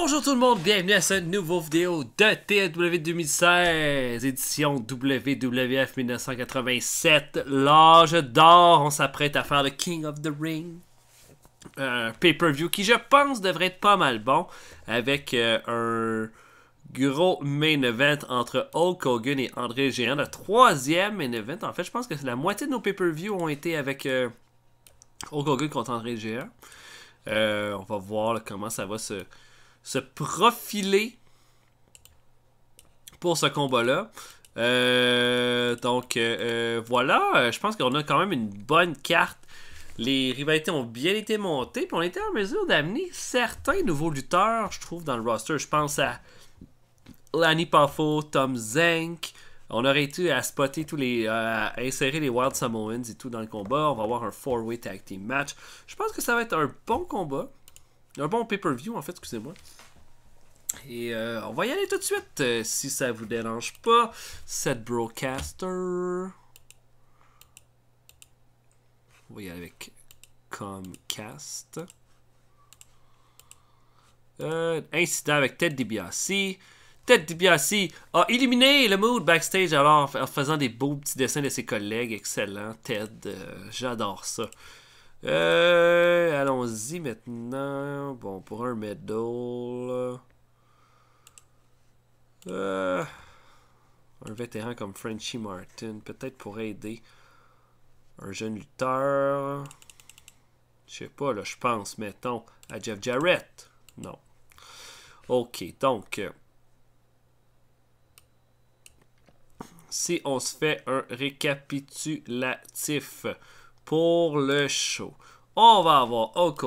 Bonjour tout le monde, bienvenue à cette nouvelle vidéo de TW 2016, édition WWF 1987, l'âge d'or. On s'apprête à faire le King of the Ring, un pay-per-view qui je pense devrait être pas mal bon, avec euh, un gros main event entre Hulk Hogan et André Géant, le troisième main event. En fait, je pense que la moitié de nos pay-per-views ont été avec euh, Hulk Hogan contre André Géant. Euh, on va voir comment ça va se, se profiler pour ce combat-là. Euh, donc euh, voilà, je pense qu'on a quand même une bonne carte. Les rivalités ont bien été montées, puis on était en mesure d'amener certains nouveaux lutteurs, je trouve, dans le roster. Je pense à Lanny Poffo, Tom Zank. On aurait été à spotter tous les. à insérer les Wild Samoans et tout dans le combat. On va avoir un 4-way tag team match. Je pense que ça va être un bon combat. Un bon pay-per-view, en fait, excusez-moi. Et euh, on va y aller tout de suite, euh, si ça vous dérange pas. Set Broadcaster. On va y aller avec Comcast. Euh, incident avec Ted DiBiase. Ted DiBiase a éliminé le mood backstage alors en faisant des beaux petits dessins de ses collègues. Excellent, Ted. J'adore ça. Euh, Allons-y maintenant. Bon, pour un medal. Euh, un vétéran comme Frenchy Martin, peut-être pour aider un jeune lutteur. Je sais pas, là, je pense, mettons, à Jeff Jarrett. Non. Ok, donc. euh, si on se fait un récapitulatif pour le show. On va avoir Hulk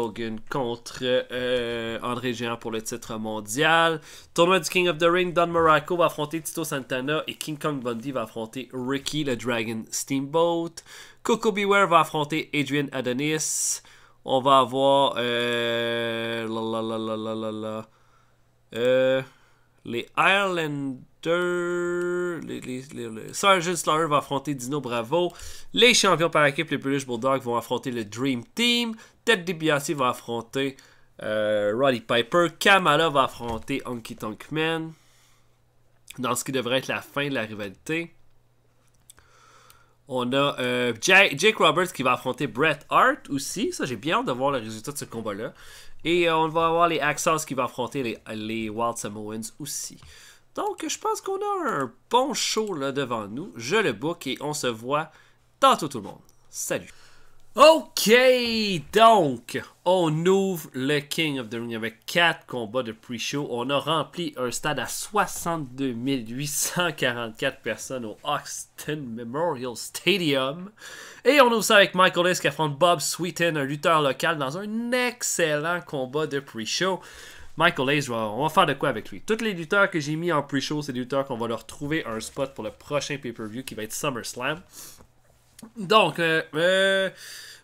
contre euh, André Géant pour le titre mondial. Tournoi du King of the Ring, Don Morocco va affronter Tito Santana et King Kong Bundy va affronter Ricky le Dragon Steamboat. Coco Beware va affronter Adrian Adonis. On va avoir euh, la, la, la, la, la, la, la. Euh, les Islanders. Les, les, les, Slaughter va affronter Dino Bravo. Les champions par équipe, les British Bulldogs, vont affronter le Dream Team. Ted DiBiase va affronter euh, Roddy Piper. Kamala va affronter Honky Tonk Man. Dans ce qui devrait être la fin de la rivalité. On a euh, Ja- Jake Roberts qui va affronter Bret Hart aussi. Ça, j'ai bien hâte de voir le résultat de ce combat-là. Et euh, on va avoir les Axos qui va affronter les, Wild Samoans aussi. Donc, je pense qu'on a un bon show devant nous. Je le book et on se voit tantôt tout le monde. Salut. Ok, donc, on ouvre le King of the Ring avec 4 combats de pre-show. On a rempli un stade à 62 844 personnes au Oxton Memorial Stadium. Et on ouvre ça avec Michael Hayes qui affronte Bob Sweeten, un lutteur local, dans un excellent combat de pre-show. Michael Hayes, on va faire de quoi avec lui? Tous les lutteurs que j'ai mis en pre-show, c'est des lutteurs qu'on va leur trouver un spot pour le prochain pay-per-view qui va être SummerSlam. Donc, euh, euh,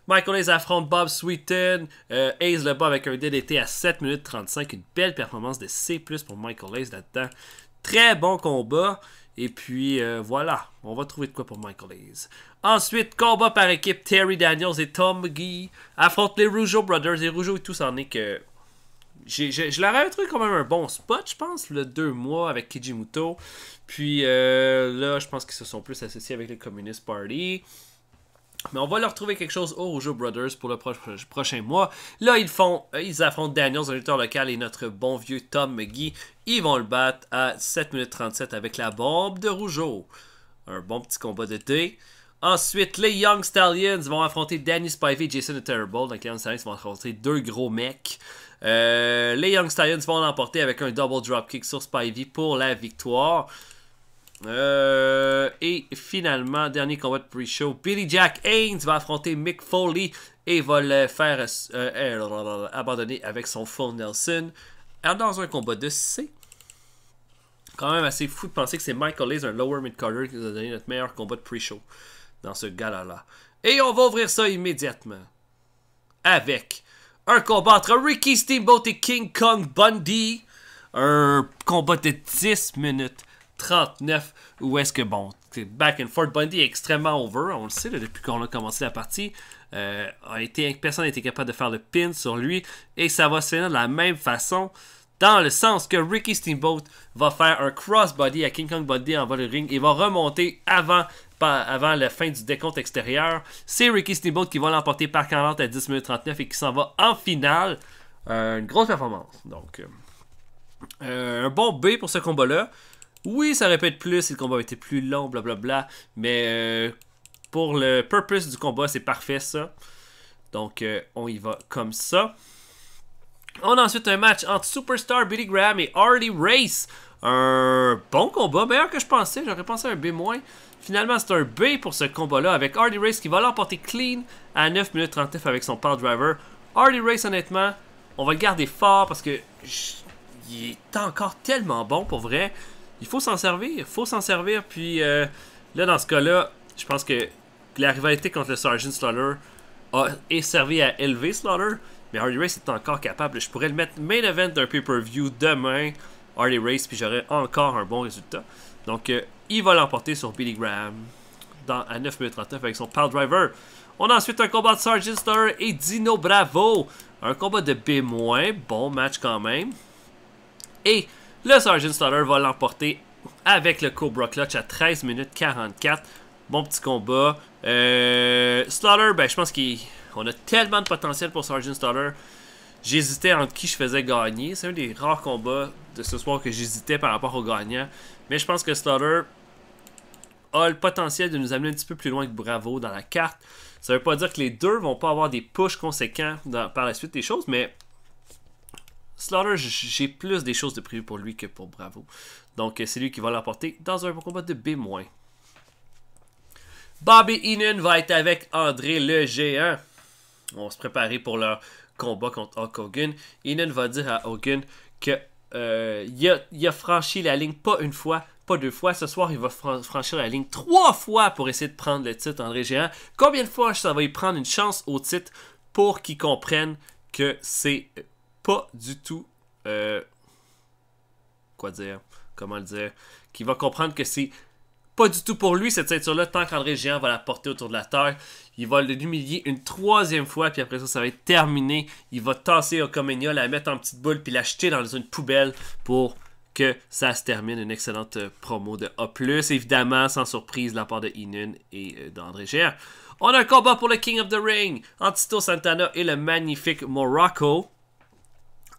Michael Hayes affronte Bob Sweeten. Euh, le bat avec un DDT à 7 minutes 35. Une belle performance de C pour Michael Hayes là-dedans. Très bon combat. Et puis, euh, voilà. On va trouver de quoi pour Michael Hayes. Ensuite, combat par équipe. Terry Daniels et Tom McGee affrontent les Rougeau Brothers. Les Rougeau et tout, c'en est que je leur avais trouvé quand même un bon spot, je pense, le deux mois avec Kijimuto. Puis euh, là, je pense qu'ils se sont plus associés avec le Communist Party. Mais on va leur trouver quelque chose au Rougeau Brothers pour le pro- prochain mois. Là, ils font, euh, ils affrontent Daniels, un lutteur local, et notre bon vieux Tom McGee. Ils vont le battre à 7 minutes 37 avec la bombe de Rougeau. Un bon petit combat de thé. Ensuite, les Young Stallions vont affronter Danny Spivey et Jason the Terrible. Donc, les Young Stallions vont affronter deux gros mecs. Euh, les Young Stallions vont l'emporter avec un double dropkick sur Spivey pour la victoire. Euh, et finalement, dernier combat de pre-show, Billy Jack Haynes va affronter Mick Foley et va le faire euh, abandonner avec son full Nelson dans un combat de C. Quand même assez fou de penser que c'est Michael Hayes, un lower mid-carder, qui nous a donné notre meilleur combat de pre-show dans ce gala-là. Et on va ouvrir ça immédiatement avec un combat entre Ricky Steamboat et King Kong Bundy. Un combat de 10 minutes 39. Où est-ce que, bon, c'est back and forth. Bundy est extrêmement over. On le sait depuis qu'on a commencé la partie. Euh, a été, personne n'a été capable de faire le pin sur lui. Et ça va se finir de la même façon. dans le sens que Ricky Steamboat va faire un crossbody à King Kong Body en bas du ring et va remonter avant, avant la fin du décompte extérieur. C'est Ricky Steamboat qui va l'emporter par 40 à 10 minutes 39 et qui s'en va en finale. Euh, une grosse performance. Donc, euh, euh, un bon B pour ce combat-là. Oui, ça aurait pu être plus si le combat avait été plus long, blablabla. Mais pour le purpose du combat, c'est parfait ça. Donc, on y va comme ça. On a ensuite un match entre Superstar Billy Graham et Hardy Race. Un bon combat, meilleur que je pensais. J'aurais pensé un B-. Finalement, c'est un B pour ce combat-là avec Hardy Race qui va l'emporter clean à 9 minutes 39 avec son power driver. Hardy Race, honnêtement, on va le garder fort parce que il est encore tellement bon pour vrai. Il faut s'en servir. Il faut s'en servir. Puis euh, là, dans ce cas-là, je pense que la rivalité contre le Sergeant Slaughter a servi à élever Slaughter. Mais Hardy Race est encore capable. Je pourrais le mettre main event d'un pay-per-view demain, Hardy Race, puis j'aurais encore un bon résultat. Donc, euh, il va l'emporter sur Billy Graham dans, à 9 minutes 39 avec son Power Driver. On a ensuite un combat de Sergeant Star et Dino Bravo. Un combat de B-, bon match quand même. Et le Sergeant Slaughter va l'emporter avec le Cobra Clutch à 13 minutes 44. Bon petit combat. Euh, Slaughter, ben, je pense qu'il on a tellement de potentiel pour Sergeant Slaughter. J'hésitais entre qui je faisais gagner. C'est un des rares combats de ce soir que j'hésitais par rapport au gagnant. Mais je pense que Slaughter a le potentiel de nous amener un petit peu plus loin que Bravo dans la carte. Ça veut pas dire que les deux vont pas avoir des pushs conséquents par la suite des choses, mais Slaughter, j'ai plus des choses de prévues pour lui que pour Bravo. Donc c'est lui qui va l'emporter dans un combat de B-. Bobby Heenan va être avec André le géant. On va se préparer pour leur combat contre Hulk Hogan. Heenan va dire à Hogan que euh, il, a, franchi la ligne pas une fois, pas deux fois. Ce soir, il va franchir la ligne trois fois pour essayer de prendre le titre André Géant. Combien de fois ça va y prendre une chance au titre pour qu'il comprenne que c'est pas du tout. Euh, quoi dire Comment le dire Qu'il va comprendre que c'est pas du tout pour lui cette ceinture-là tant qu'André Géant va la porter autour de la terre. Il va l'humilier une troisième fois, puis après ça, ça va être terminé. Il va tasser Okomenia, la mettre en petite boule, puis l'acheter dans une poubelle pour que ça se termine. Une excellente euh, promo de A+, évidemment, sans surprise de la part de Inon et euh, d'André Géant. On a un combat pour le King of the Ring, Antito Santana et le magnifique Morocco.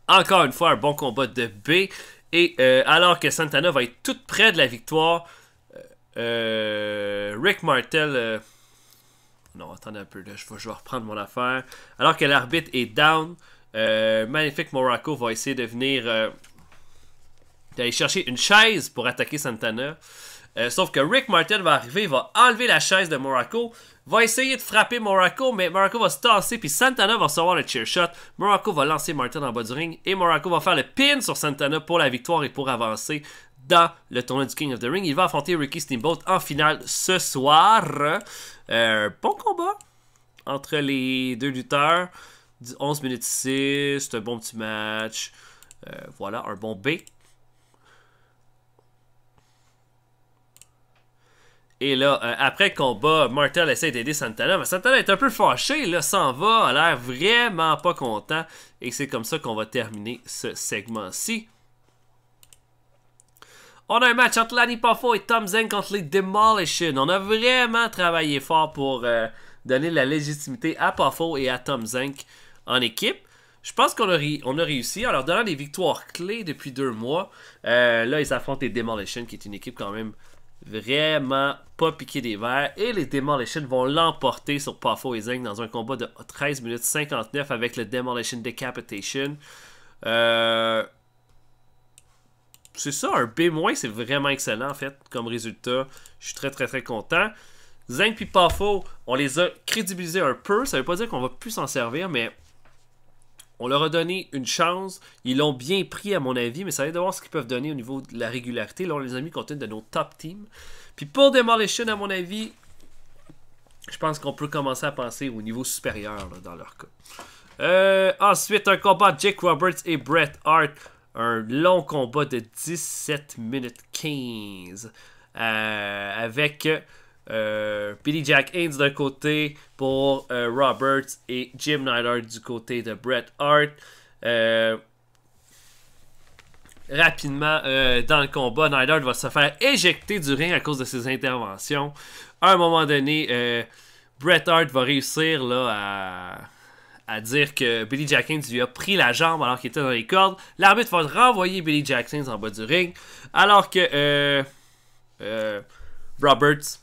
Encore une fois, un bon combat de B. Et euh, alors que Santana va être tout près de la victoire, Rick Martel. Euh, non, attendez un peu, là, je, vais, reprendre mon affaire. Alors que l'arbitre est down, euh, Magnifique Morocco va essayer de venir. d'aller chercher une chaise pour attaquer Santana. sauf que Rick Martel va arriver, va enlever la chaise de Morocco, va essayer de frapper Morocco, mais Morocco va se tasser, puis Santana va recevoir le chair shot. Morocco va lancer Martel en bas du ring, et Morocco va faire le pin sur Santana pour la victoire et pour avancer dans le tournoi du King of the Ring. Il va affronter Ricky Steamboat en finale ce soir. Euh, bon combat entre les deux lutteurs. 11 minutes 6, c'est un bon petit match. Euh, voilà, un bon B. Et là, euh, après combat, Martel essaie d'aider Santana. Mais Santana est un peu fâché, là, s'en va, a l'air vraiment pas content. Et c'est comme ça qu'on va terminer ce segment-ci. On a un match entre Lanny Poffo et Tom Zen contre les Demolition. On a vraiment travaillé fort pour euh, donner la légitimité à Poffo et à Tom Zenk en équipe. Je pense qu'on a, réussi en leur donnant des victoires clés depuis deux mois. Euh, là, ils affrontent les Demolition, qui est une équipe quand même vraiment pas piquée des verres. Et les Demolition vont l'emporter sur Poffo et Zenk dans un combat de 13 minutes 59 avec le Demolition Decapitation. Euh, c'est ça, un B-, c'est vraiment excellent en fait comme résultat. Je suis très très très content. Zeng et Pafo, on les a crédibilisés un peu. Ça veut pas dire qu'on va plus s'en servir, mais on leur a donné une chance. Ils l'ont bien pris à mon avis, mais ça va de voir ce qu'ils peuvent donner au niveau de la régularité. Là, on les a mis contre de nos top teams. Puis pour Demolition, à mon avis, je pense qu'on peut commencer à penser au niveau supérieur dans leur cas. Euh, ensuite, un combat Jake Roberts et Bret Hart un long combat de 17 minutes 15 euh, avec euh, Billy Jack Haynes d'un côté pour euh, Roberts et Jim Neidhart du côté de Bret Hart. rapidement euh, dans le combat. Neidhart va se faire éjecter du ring à cause de ses interventions. À un moment donné, Bret Hart va réussir là, à, dire que Billy Jackson lui a pris la jambe alors qu'il était dans les cordes. L'arbitre va renvoyer Billy Jackson en bas du ring. Alors que euh, Roberts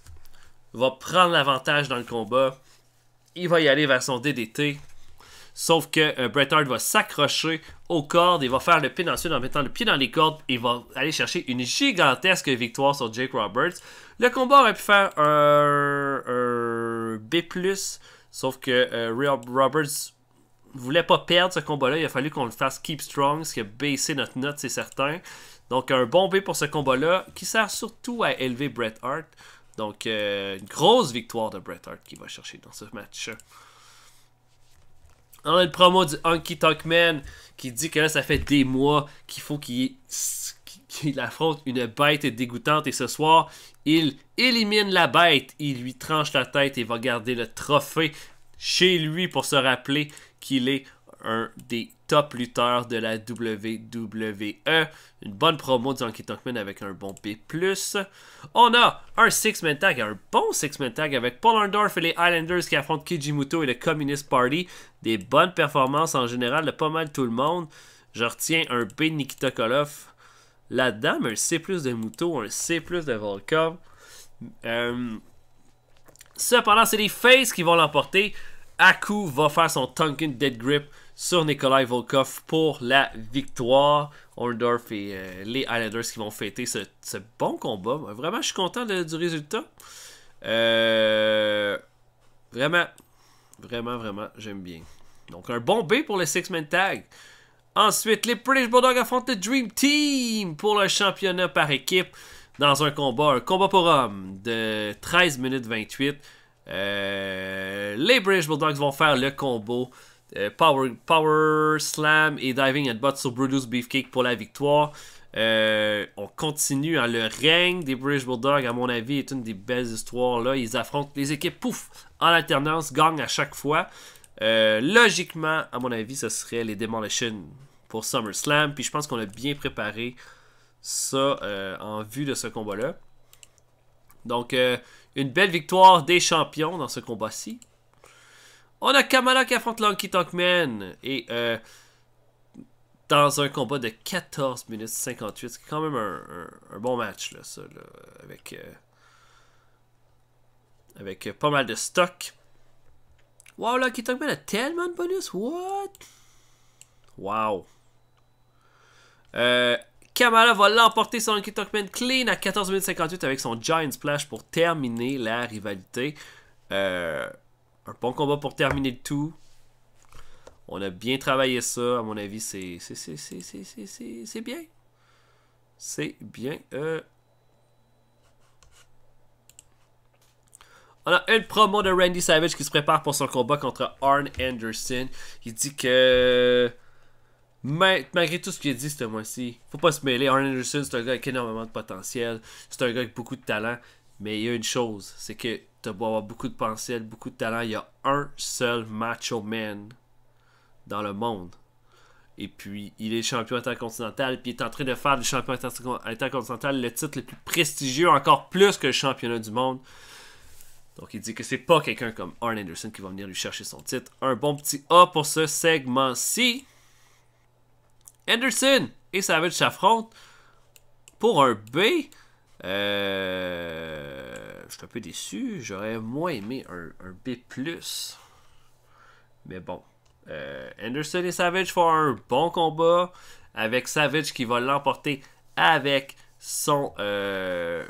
va prendre l'avantage dans le combat. Il va y aller vers son DDT. Sauf que euh, Bret Hart va s'accrocher aux cordes, il va faire le pin ensuite en mettant le pied dans les cordes, il va aller chercher une gigantesque victoire sur Jake Roberts. Le combat aurait pu faire un, B+, sauf que euh, Roberts voulait pas perdre ce combat-là, il a fallu qu'on le fasse keep strong, ce qui a baissé notre note, c'est certain. Donc un bon B pour ce combat-là, qui sert surtout à élever Bret Hart. Donc euh, une grosse victoire de Bret Hart qui va chercher dans ce match. On a le promo du Honky Tonk Man qui dit que là, ça fait des mois qu'il faut qu'il affronte une bête dégoûtante et ce soir, il élimine la bête, il lui tranche la tête et va garder le trophée chez lui pour se rappeler qu'il est un des top lutteurs de la WWE. Une bonne promo du Honky Tonk Man avec un bon B+. On a un six-man tag, un bon six-man tag avec Paul Orndorff et les Islanders qui affrontent Kijimoto et le Communist Party. Des bonnes performances en général de pas mal tout le monde. Je retiens un B de Nikita Koloff là-dedans, un C plus de Muto, un C plus de Volkov. Euh, cependant, c'est les Faces qui vont l'emporter. Aku va faire son Tonkin Dead Grip sur Nikolai Volkov pour la victoire. Orndorff et euh, les Islanders qui vont fêter ce, bon combat. Vraiment, je suis content du résultat. Euh, vraiment, vraiment, vraiment, j'aime bien. Donc, un bon B pour le Six-Man Tag. Ensuite, les British Bulldogs affrontent le Dream Team pour le championnat par équipe dans un combat, un combat pour hommes de 13 minutes 28. Euh, les British Bulldogs vont faire le combo euh, power, power Slam et Diving Headbutt sur Brutus Beefcake pour la victoire. Euh, on continue. Hein, le règne des British Bulldogs, à mon avis, est une des belles histoires. Là. Ils affrontent les équipes, pouf, en alternance, gagnent à chaque fois. logiquement, à mon avis, ce serait les Demolition pour SummerSlam. Puis je pense qu'on a bien préparé ça en vue de ce combat-là. Donc, une belle victoire des champions dans ce combat-ci. On a Kamala qui affronte Lanky Talkman. Et euh, dans un combat de 14 minutes 58, c'est quand même un, bon match, là, ça, avec, euh, avec pas mal de stock. Wow, Lanky Talkman a tellement de bonus. What? Wow. Euh, Kamala va l'emporter sur Talkman clean à 14 minutes 58 avec son Giant Splash pour terminer la rivalité. Euh, un bon combat pour terminer tout. On a bien travaillé ça. À mon avis, c'est c'est bien. C'est bien. Euh... On a une promo de Randy Savage qui se prépare pour son combat contre Arn Anderson. Il dit que malgré tout ce qu'il a dit ce mois-ci, faut pas se mêler. Arn Anderson, c'est un gars avec énormément de potentiel. C'est un gars avec beaucoup de talent. Mais il y a une chose, c'est que tu dois avoir beaucoup de potentiel, beaucoup de talent. Il y a un seul macho man dans le monde. Et puis, il est champion intercontinental, puis il est en train de faire du champion intercontinental le titre le plus prestigieux, encore plus que le championnat du monde. Donc, il dit que c'est pas quelqu'un comme Arn Anderson qui va venir lui chercher son titre. Un bon petit A pour ce segment-ci. Anderson et Savage s'affrontent pour un B. Euh, je suis un peu déçu. J'aurais moins aimé un, B. Mais bon. Euh, Anderson et Savage font un bon combat. Avec Savage qui va l'emporter avec son euh,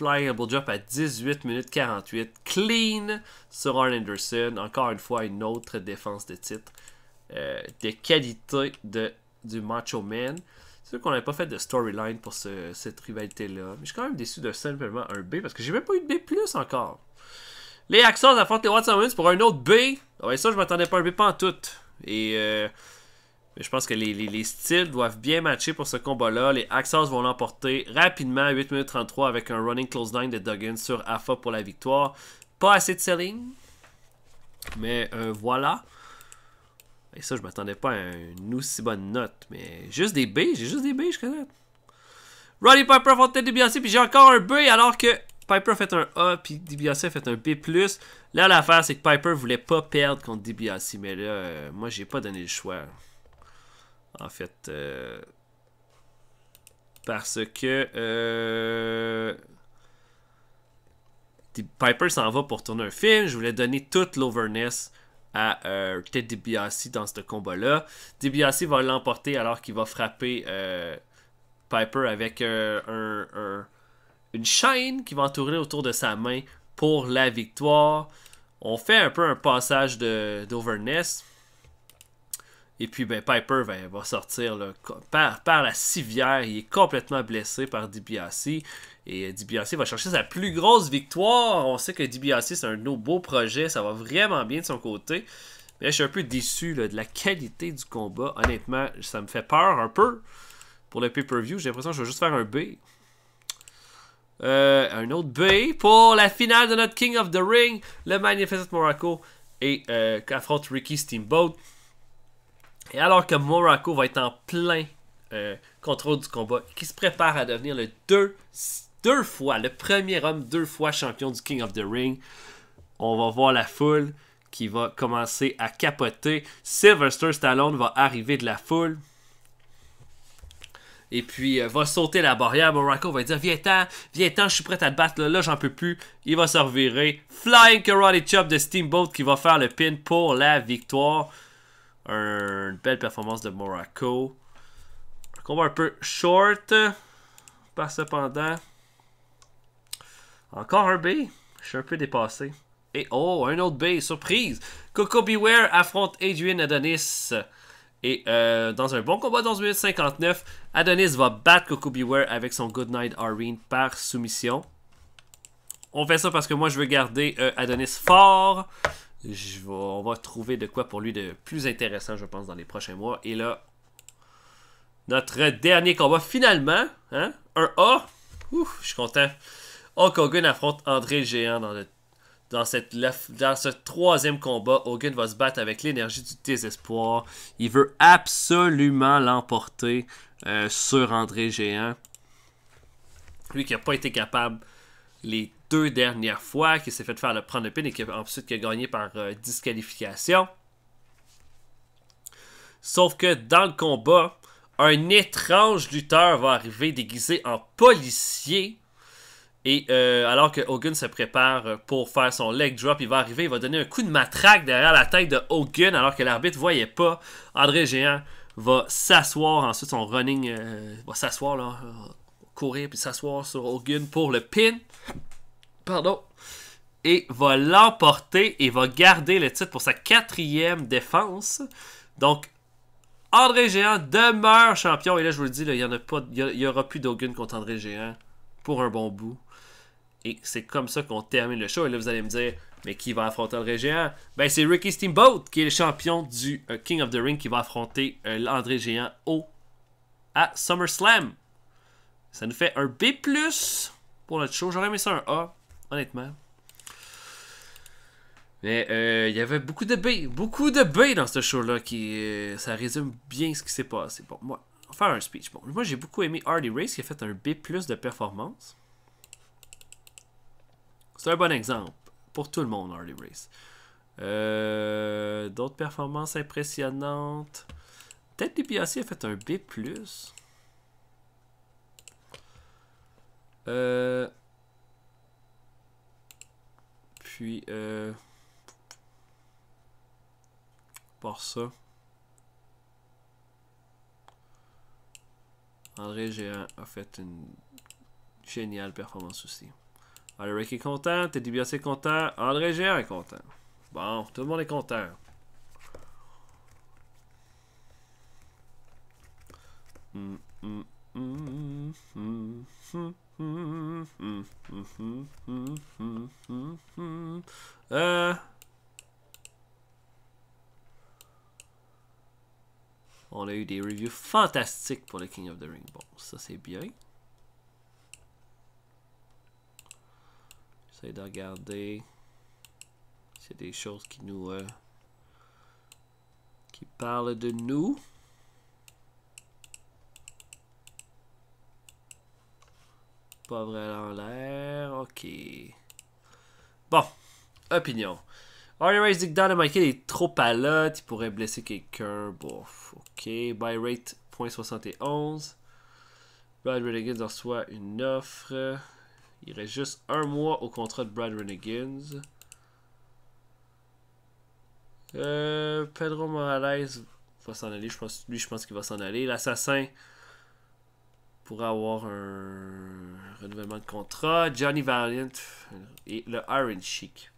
Drop à 18 minutes 48. Clean sur Arn Anderson. Encore une fois, une autre défense de titre. Euh, de qualité de, du Macho Man. C'est sûr qu'on n'avait pas fait de storyline pour cette rivalité-là. Mais je suis quand même déçu de simplement un B parce que j'ai même pas eu de B encore. Les Axos affrontent les Watson pour un autre B. Ouais, ça, je m'attendais pas à un B tout. Et euh, je pense que les, styles doivent bien matcher pour ce combat-là. Les Axos vont l'emporter rapidement à 8 minutes 33 avec un running close line de Duggan sur Alpha pour la victoire. Pas assez de selling. Mais euh, voilà. Et ça, je m'attendais pas à une aussi bonne note. Mais juste des B, j'ai juste des B, je connais. Roddy Piper affrontait DiBiase, puis j'ai encore un B, alors que Piper fait un A, puis DiBiase fait un B+. Là, l'affaire, c'est que Piper voulait pas perdre contre DiBiase, mais là, euh, moi, j'ai pas donné le choix. En fait, euh, parce que euh, Piper s'en va pour tourner un film. Je voulais donner toute l'overness à euh, Ted DiBiase dans ce combat-là. DiBiase va l'emporter alors qu'il va frapper euh, Piper avec un, une chaîne qui va entourer autour de sa main pour la victoire. On fait un peu un passage d'overness. Et puis, ben, Piper ben, va sortir par, la civière. Il est complètement blessé par DiBiase. Et DiBiase va chercher sa plus grosse victoire. On sait que DiBiase, c'est un de nos beaux projets. Ça va vraiment bien de son côté. Mais je suis un peu déçu de la qualité du combat. Honnêtement, ça me fait peur un peu pour le pay-per-view. J'ai l'impression que je vais juste faire un B. Euh, un autre B pour la finale de notre King of the Ring. Le Magnificent Morocco et euh, affronte Ricky Steamboat. Et alors que Morocco va être en plein euh, contrôle du combat, qui se prépare à devenir le deux, deux fois, le premier homme deux fois champion du King of the Ring, on va voir la foule qui va commencer à capoter. Sylvester Stallone va arriver de la foule. Et puis euh, va sauter la barrière. Morocco va dire Viens-t'en, viens-t'en, je suis prêt à te battre. Là, là j'en peux plus. Il va se revirer. Flying Karate Chop de Steamboat qui va faire le pin pour la victoire une belle performance de Morocco. Combat un peu short. Par cependant. Encore un B. Je suis un peu dépassé. Et oh, un autre B, surprise! Coco Beware affronte Adrian Adonis. Et euh, dans un bon combat dans 1 minute 59, Adonis va battre Coco Beware avec son Goodnight Arene par soumission. On fait ça parce que moi je veux garder euh, Adonis fort on va trouver de quoi pour lui de plus intéressant, je pense, dans les prochains mois. Et là, notre dernier combat, finalement, hein, un A. Ouf, je suis content. Hulk Hogan affronte André Géant dans, dans, cette, dans ce troisième combat. Hogan va se battre avec l'énergie du désespoir. Il veut absolument l'emporter euh, sur André Géant. Lui qui n'a pas été capable les deux dernières fois, qui s'est fait faire le prendre le pin et qui ensuite qui a gagné par euh, disqualification. Sauf que dans le combat, un étrange lutteur va arriver déguisé en policier. Et euh, alors que Hogan se prépare pour faire son leg drop, il va arriver, il va donner un coup de matraque derrière la tête de Hogan alors que l'arbitre ne voyait pas. André Géant va s'asseoir, ensuite son running euh, va s'asseoir là, courir puis s'asseoir sur Hogan pour le pin pardon, et va l'emporter et va garder le titre pour sa quatrième défense. Donc, André Géant demeure champion. Et là, je vous le dis, il n'y aura plus d'Hogan contre André Géant pour un bon bout. Et c'est comme ça qu'on termine le show. Et là, vous allez me dire, mais qui va affronter André Géant? Ben, c'est Ricky Steamboat qui est le champion du euh, King of the Ring qui va affronter euh, André Géant au à SummerSlam. Ça nous fait un B pour notre show. J'aurais aimé ça un A honnêtement. Mais euh, il y avait beaucoup de B, beaucoup de B dans ce show-là qui euh, ça résume bien ce qui s'est passé. Bon, moi, on va faire un speech. Bon, moi j'ai beaucoup aimé Hardy Race qui a fait un B de performance. C'est un bon exemple pour tout le monde, Hardy Race. Euh, d'autres performances impressionnantes. Peut-être a fait un B. Euh, puis, euh, par ça, André Géant a fait une géniale performance aussi. Rick est content, Teddy Bias est content, André Géant est content. Bon, tout le monde est content. Mm, mm, mm, euh, on a eu des reviews fantastiques pour le King of the Ring. Bon, ça c'est bien. J'essaie de regarder a des choses qui nous... Euh, qui parle de nous. Pas vrai dans l'air. Ok. Bon. Opinion. Harley dit que Dynamite est trop à il pourrait blesser quelqu'un. Bon, ok. Buy rate 0.71. Brad Renegans reçoit une offre. Il reste juste un mois au contrat de Brad Renegans. Euh, Pedro Morales va s'en aller. Je pense, lui, je pense qu'il va s'en aller. L'assassin pourrait avoir un renouvellement de contrat. Johnny Valiant et le Iron Chic.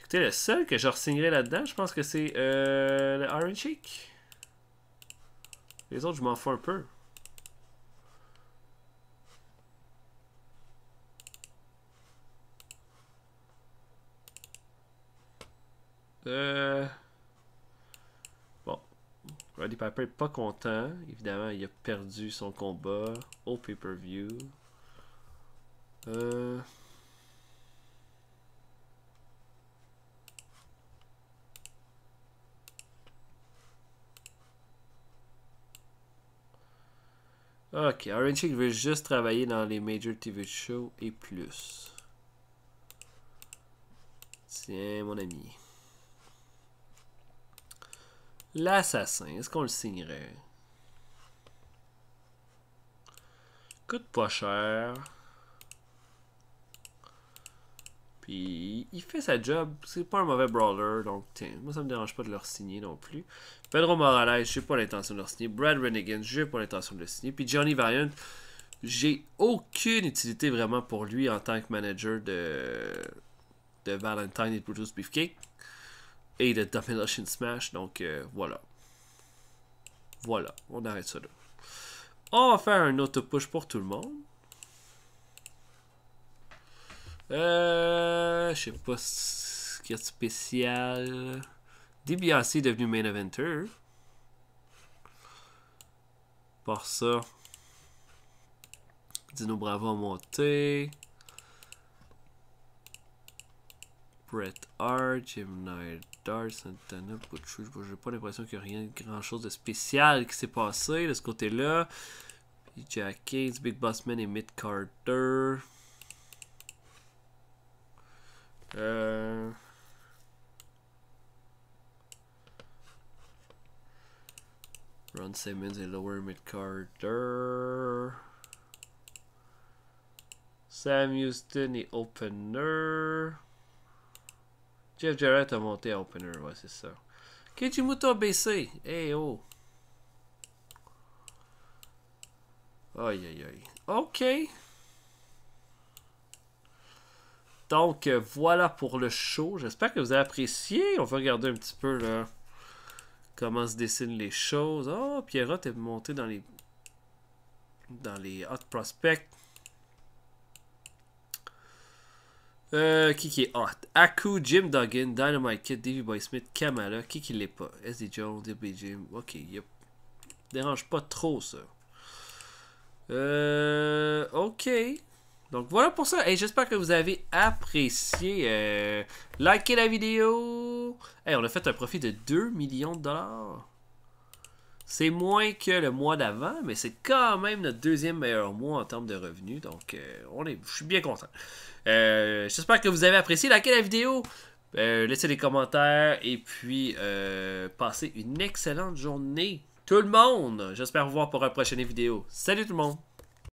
Écoutez, le seul que je re là-dedans, je pense que c'est euh, le Iron Chic. Les autres, je m'en fous un peu. Euh... Roddy Piper pas content. Évidemment, il a perdu son combat au pay-per-view. Euh... Ok, Orange veut juste travailler dans les Major TV shows et plus. Tiens, mon ami. L'assassin, est-ce qu'on le signerait? Coûte pas cher. Puis il fait sa job. C'est pas un mauvais brawler. Donc, tiens, moi ça me dérange pas de le signer non plus. Pedro Morales, j'ai pas l'intention de le signer. Brad Renegan, j'ai pas l'intention de le signer. Puis Johnny Valiant, j'ai aucune utilité vraiment pour lui en tant que manager de, de Valentine et Brutus Beefcake. Et de Domination Smash. Donc euh, voilà. Voilà, on arrête ça là. On va faire un auto-push pour tout le monde. Euh, je sais pas ce qu'il y a de spécial. DBRC devenu main eventer. Par ça, Dino Bravo a monté. Bret Hart, Jim Dart, Santana. J'ai pas l'impression qu'il y a rien de grand chose de spécial qui s'est passé de ce côté-là. Jack Case, Big Boss Man et Mid Carter. Uh, Ron Simmons et Lower Mid Carter. Sam Houston et Opener. Jeff Jarrett a monté à Opener, ouais, c'est ça. Kejimuto a baissé. Hey oh. Aïe aïe aïe. Ok. Donc, euh, voilà pour le show. J'espère que vous avez apprécié. On va regarder un petit peu là, comment se dessinent les choses. Oh, Pierrot est monté dans les dans les Hot Prospects. Euh, qui qui est hot? Aku, Jim Duggan, Dynamite Kid, Davey Boy Smith, Kamala. Qui qui l'est pas? SD Jones, DB Jim. Ok, yep. Dérange pas trop ça. Euh, ok. Donc voilà pour ça. Et j'espère que vous avez apprécié. Euh, likez la vidéo. Hey, on a fait un profit de 2 millions de dollars. C'est moins que le mois d'avant, mais c'est quand même notre deuxième meilleur mois en termes de revenus. Donc, euh, on est, je suis bien content. Euh, j'espère que vous avez apprécié. Likez la vidéo. laissez des commentaires. Et puis, passez une excellente journée. Tout le monde. J'espère vous voir pour une prochaine vidéo. Salut tout le monde.